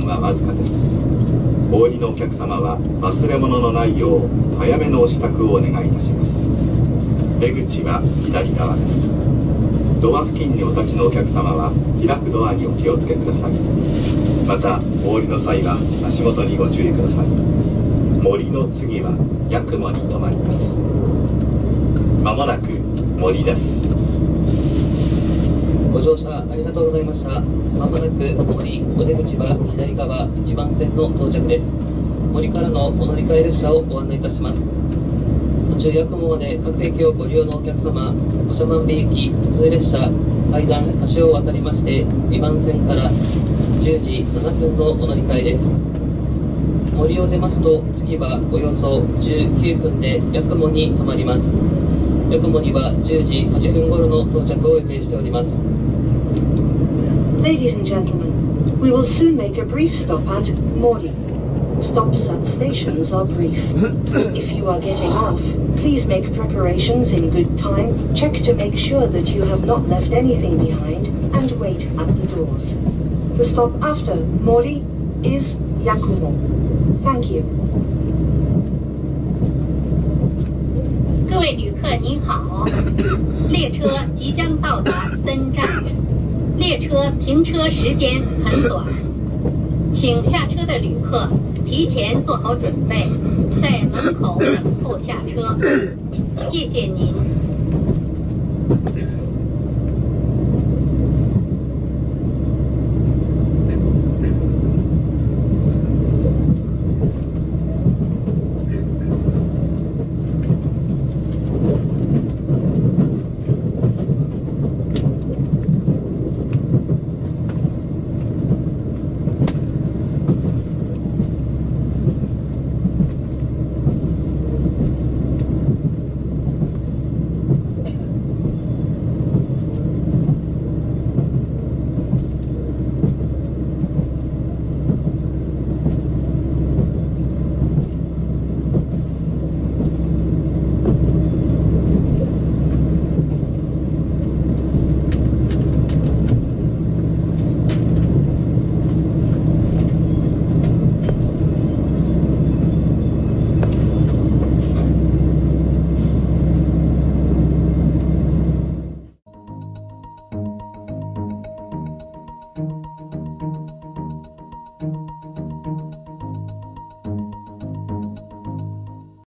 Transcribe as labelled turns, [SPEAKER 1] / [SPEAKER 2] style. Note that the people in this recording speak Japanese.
[SPEAKER 1] 間はわずかです。お降りのお客様は忘れ物のないよう早めのお支度をお願いいたします。出口は左側です。ドア付近にお立ちのお客様は開くドアにお気をつけください。またお降りの際は足元にご注意ください。森の次は八雲に停まります。まもなく森です。
[SPEAKER 2] ご乗車ありがとうございました。まもなく森お出口は左側1番線の到着です。森からのお乗り換え列車をご案内いたします。途中八雲まで各駅をご利用のお客様、長万部行き普通列車階段橋を渡りまして2番線から10時7分のお乗り換えです。森を出ますと次はおよそ19分で八雲に停まります。八雲には10時8分頃の到着を予定しております。
[SPEAKER 3] Ladies and gentlemen, we will soon make a brief stop at Mori. Stops at stations are brief. If you are getting off, please make preparations in good time, check to make sure that you have not left anything behind, and wait at the doors. The stop after Mori is Yakumo. Thank you.
[SPEAKER 4] 旅客您好，列车即将到达森站，列车停车时间很短，请下车的旅客提前做好准备，在门口等候下车，谢谢您。